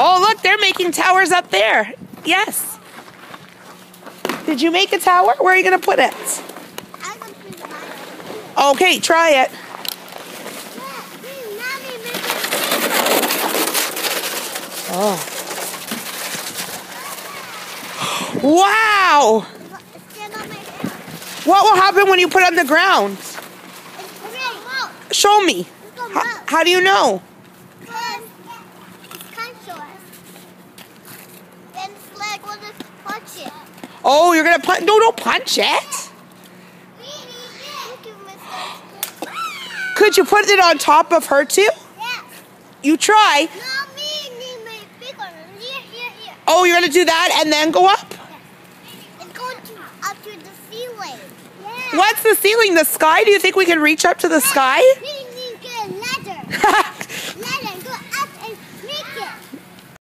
Oh, look, they're making towers up there. Yes. Did you make a tower? Where are you going to put it? Okay, try it. Oh. Wow! What will happen when you put it on the ground? Show me. How, how do you know? Oh, you're gonna punch? No, don't punch it. Could you put it on top of her too? You try. Oh, you're gonna do that and then go up? It's going to, up to the ceiling. Yeah. What's the ceiling? The sky? Do you think we can reach up to the sky?